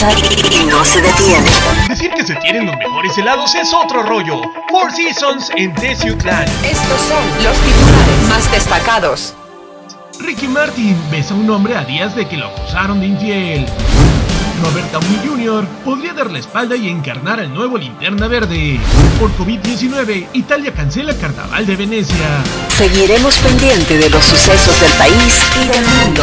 avanza y no se detiene. Decir que se tienen los mejores helados es otro rollo. Four Seasons en Teciutlán. Estos son los titulares más destacados. Ricky Martin besa a un hombre a días de que lo acusaron de infiel. Robert Downey Jr. podría dar la espalda y encarnar al nuevo Linterna Verde. Por COVID-19, Italia cancela Carnaval de Venecia. Seguiremos pendiente de los sucesos del país y del mundo.